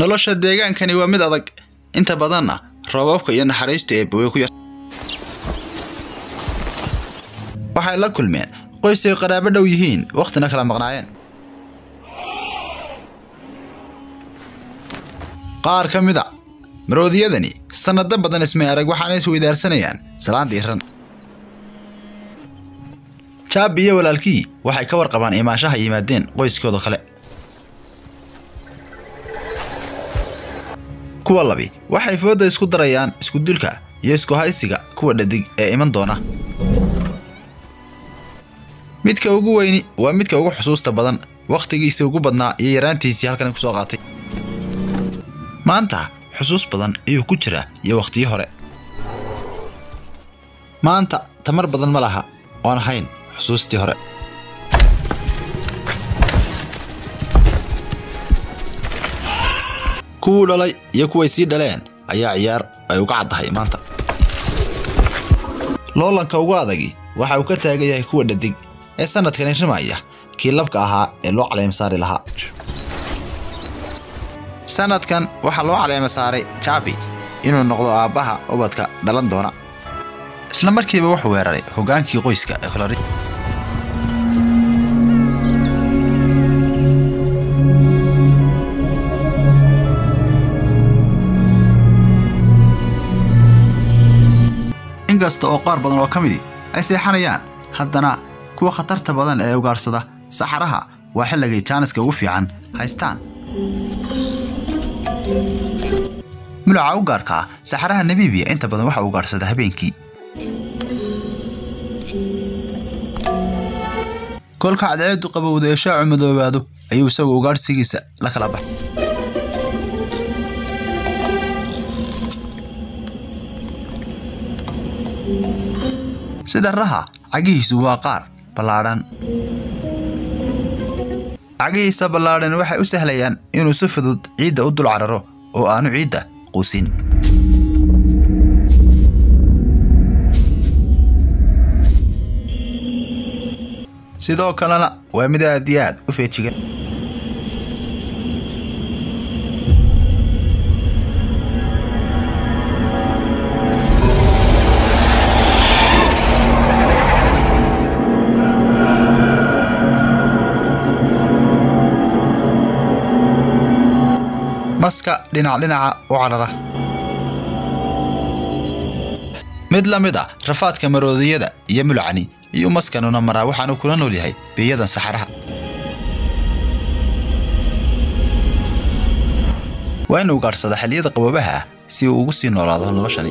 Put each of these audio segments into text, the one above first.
nolosha deegaankani waa mid adag. Inta badanna roobabka iyo naxariista eebba way ku yar. Waxay la kulmeen qoys ay qaraabo dhow yihiin wakhtina kala maqnaayeen. Qaar ka mid a maroodiyadani sannado badan ismay arag waxaana isweydaarsanayaan salaan diiran jaabi iyo walaalkii waxay ka warqabaan imaanshaha yimaadeen qoyskooda kale kuwa labi. Waxay fooda isku darayaan iskudulka iyo isku haysiga kuwa dhadig ee iman doona. Midka ugu weyni waa midka ugu xusuusta badan wakhtigiisii ugu badnaa iyo yaraantiisii halkan ku soo qaatay. Maanta xusuus badan ayuu ku jiraa iyo wakhtiyo hore. Maanta tamar badan ma laha oon ahayn xusuustii hore kuwuu dhalay iyo kuway sii dhaleen ayaa ciyaar ay uga caddahay maanta. Loolanka ugu adagi waxa uu ka taagan yahay kuwa dhadig ee sanadkani rimaya kii labka ahaa ee loo caleema saari lahaa. Sanadkan waxaa loo caleema saaray jaabi inuu noqdo aabbaha ubadka dhalan doona isla markiiba wuxuu weeraray hoggaankii qoyska ee inkasta oo qaar badan oo ka midi ay seexanayaan haddana kuwa khatarta badan ee ugaadhsada saxaraha waa xilligay jaaniska ugu fiican. Haystaan. Mulaca u ah saxaraha namibiya inta badan waxa ugaadhsada habeenkii. Kolka cadceedu qabowda ee shaacu madoobaado ayuu isagu ugaadhsigiisa la kala baxay sida raha cagihiisu waa qaar ballaadhan. Cagihiisa ballaadhan waxay u sahlayaan inuu si fudud ciidda u dul cararo oo aanu ciidda quusin. Sidoo kalena waa mid aad iyo aad u feejigan maska dhinac dhinaca u carara. Mid la mid a rafaadka maroodiyada iyo mulcani iyo maskanuna maraa waxaanu kula nool yahay beeyadan saxaraha. Waa in ugaadhsada xilliyada qaboobaha ah si uu ugu sii noolaado noloshani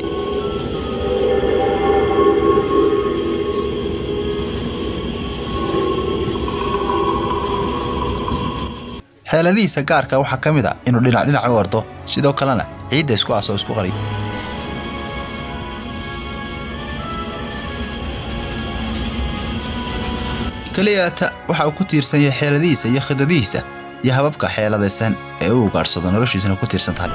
xeeladihiisa gaarka waxaa ka mid a inuu dhinac dhinac u ordo sidoo kalena ciidda isku aasoo isku qariyo keliyata waxa uu ku tiirsan yahay xeeladihiisa iyo khidadihiisa iyo hababka xeeladaysan ee u ugaadhsado noloshiisana ku tiirsan tahay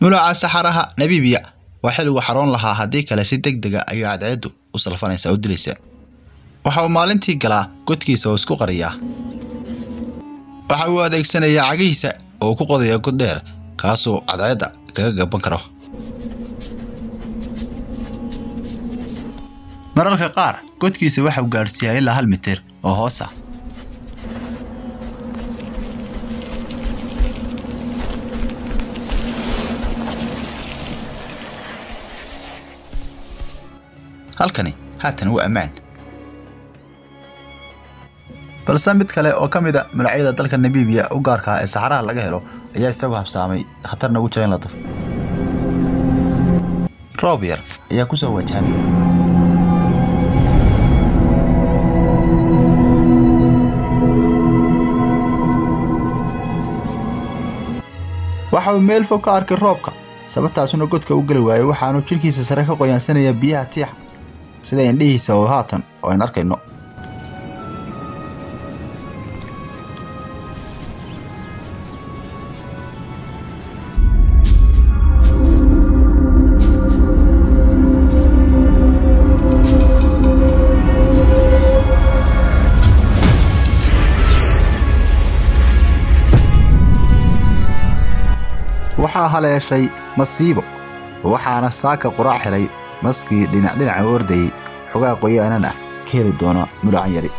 mulaca saxaraha nabibiya waa xilligu xaroon lahaa haddii kale si deg dega ayuu cadceeddu u salfanaysaa u dilaysa waxa uu maalintii galaa godkiisa oo isku qariyaa. Waxa uu adeegsanayaa cagihiisa oo ku qodaya god dheer kaasuu cadceedda kaga gaban karo mararka qaar godkiisa waxa uu gaadhsiiyaa ilaa hal mitir oo hoos ah. Halkani haatan waa ammaan. Balse mid kale oo ka mid a magacyada dalka namibiya u gaarka ah ee saxaraha laga helo ayaa isagu habsaamay khatarna ugu jira in la dafo. Roob yar ayaa ku soo wajahan waxa uu meel fog ka arkay roobka sababtaasuna godka u geli waayay waxaanu jidhkiisa sare ka qoyaansanayaa biyaha tiixa sida indhihiisa oo haatan oo aynu arkayno waxaa haleeshay masiibo waxaana saaka quraac helay maskii dhinac dhinaca u ordayey xogaa qoyaanan ka heli doona mudhacan yari.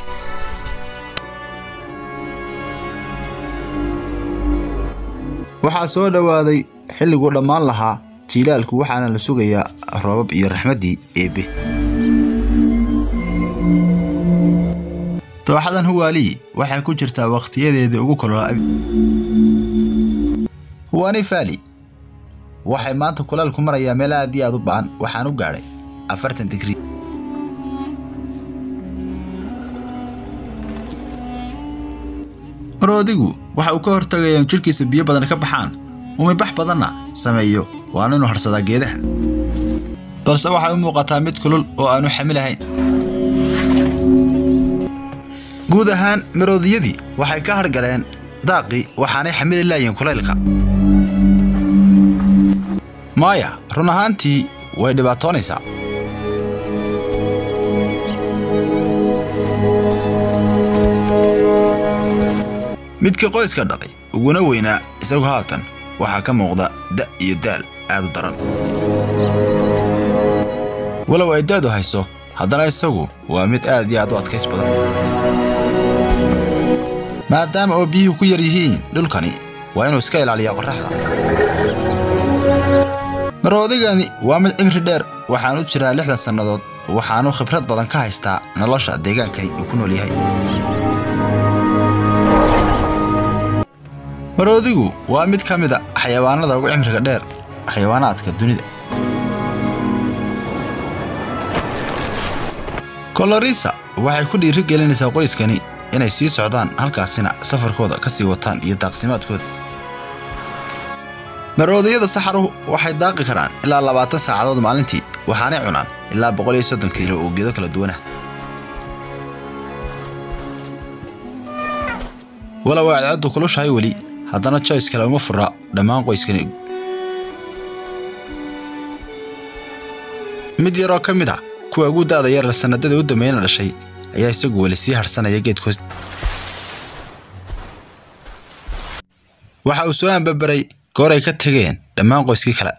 Waxaa soo dhowaaday xilliguu dhammaan lahaa jiilaalku waxaana la sugayaa roobab iyo raxmaddii eebbe. Dooxadan huwaalii waxay ku jirtaa wakhtiyadeedii ugu kolola. Huwaani faali waxay maanta kulaalku marayaa meel aad iyo aad u ba'an waxaan u gaadhay afartan digrii maroodigu waxa uu ka hortagaya in jidhkiisa biyo badan ka baxaan umibax badanna sameeyo waana inuu hadhsadaa geedaha. Balse waxay u muuqataa mid kulul oo aanu xamilahayn guud ahaan maroodiyadii waxay ka hargaleen daaqii waxaanay xamili laayihin kulaylka maaya run ahaantii way dhibaatoonaysaa. Midka qoyska dhalay uguna weynaa isagu haatan waxaa ka muuqda da' iyo daal aad u daran. Walow ay daadu hayso haddana isagu waa mid aad iyo aad u adkays badan. Maadaama oo biyuhu ku yar yihiin dhulkani waa inuu iska ilaaliyaa qorraxda maroodigani waa mid cimri dheer waxaanu jiraa lixdan sannadood waxaanu khibrad badan ka haystaa nolosha deegaankani uu ku nool yahay. Maroodigu waa mid ka mid a xayawaanada ugu cimriga dheer xayawaanaadka dunida. Kolorisa waxay ku dhiiri gelinaysaa qoyskani inay sii socdaan halkaasina safarkooda ka sii wataan iyo daaqsimaadkooda maroodiyada saxaruhu waxay daaqi karaan ilaa labaatan saacadood maalintii waxaanay cunaan ilaa boqol iyo soddon kiilo oo geedo kala duwanah walow ay cadceeddu kulushahay weli haddana joyce kale uma fura dhammaan qoyskani. Mid yaroo ka mid ah kuwa ugu da'da yar sannadada u dambeeyana dhashay ayaa isagu weli sii harsanaya geedka hoos waxa uu soo ambabaray goor ay ka tegeen dhammaan qoyskii kale